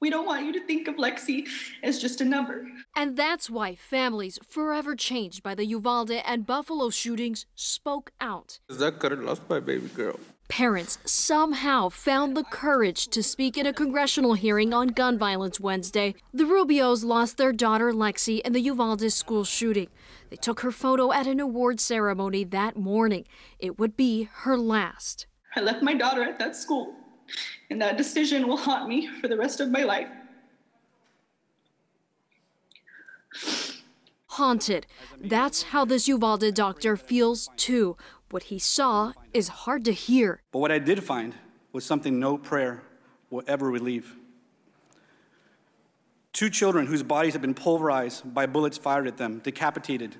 We don't want you to think of Lexi as just a number. And that's why families forever changed by the Uvalde and Buffalo shootings spoke out. That girl lost my baby girl. Parents somehow found the courage to speak in a congressional hearing on gun violence Wednesday. The Rubios lost their daughter Lexi in the Uvalde school shooting. They took her photo at an award ceremony that morning. It would be her last. I left my daughter at that school, and that decision will haunt me for the rest of my life. Haunted. That's how this Uvalde doctor feels too. What he saw is hard to hear. But what I did find was something no prayer will ever relieve. Two children whose bodies have been pulverized by bullets fired at them, decapitated.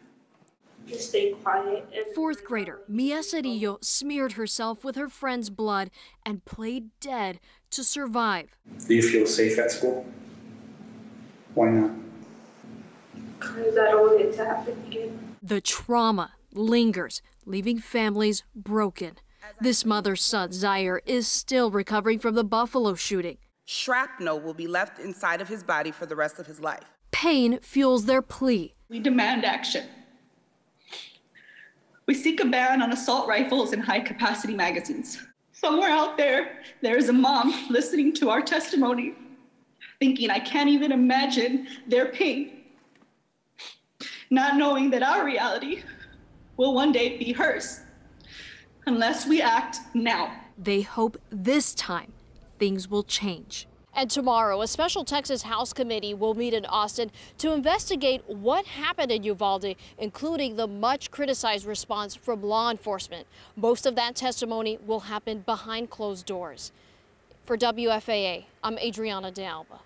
Just stay quiet. Fourth grader Miah Cerrillo smeared herself with her friend's blood and played dead to survive. Do you feel safe at school? Why not? Because I don't want it to happen again. The trauma lingers, leaving families broken. This mother's son, Zaire, is still recovering from the Buffalo shooting. Shrapnel will be left inside of his body for the rest of his life. Pain fuels their plea. We demand action. We seek a ban on assault rifles and high capacity magazines. Somewhere out there, there's a mom listening to our testimony, thinking, I can't even imagine their pain, not knowing that our reality will one day be hers unless we act now. They hope this time things will change. And tomorrow, a special Texas House committee will meet in Austin to investigate what happened in Uvalde, including the much criticized response from law enforcement. Most of that testimony will happen behind closed doors. For WFAA, I'm Adriana De Alba.